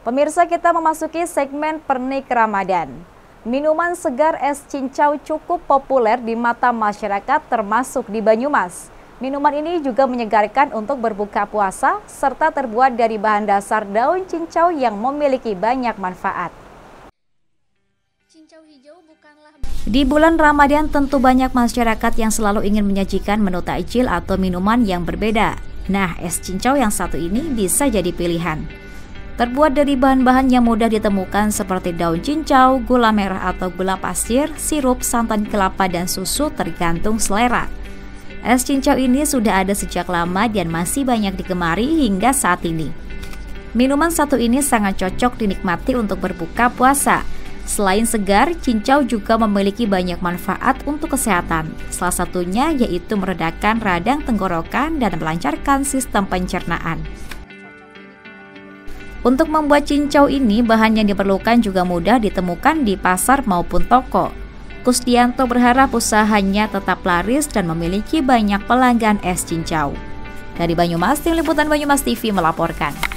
Pemirsa kita memasuki segmen pernik Ramadan. Minuman segar es cincau cukup populer di mata masyarakat termasuk di Banyumas. Minuman ini juga menyegarkan untuk berbuka puasa serta terbuat dari bahan dasar daun cincau yang memiliki banyak manfaat. Di bulan Ramadan tentu banyak masyarakat yang selalu ingin menyajikan menu takjil atau minuman yang berbeda. Nah, es cincau yang satu ini bisa jadi pilihan. Terbuat dari bahan-bahan yang mudah ditemukan seperti daun cincau, gula merah atau gula pasir, sirup, santan kelapa, dan susu tergantung selera. Es cincau ini sudah ada sejak lama dan masih banyak digemari hingga saat ini. Minuman satu ini sangat cocok dinikmati untuk berbuka puasa. Selain segar, cincau juga memiliki banyak manfaat untuk kesehatan. Salah satunya yaitu meredakan radang tenggorokan dan melancarkan sistem pencernaan. Untuk membuat cincau ini, bahan yang diperlukan juga mudah ditemukan di pasar maupun toko. Kusdianto berharap usahanya tetap laris dan memiliki banyak pelanggan es cincau. Dari Banyumas, tim liputan Banyumas TV melaporkan.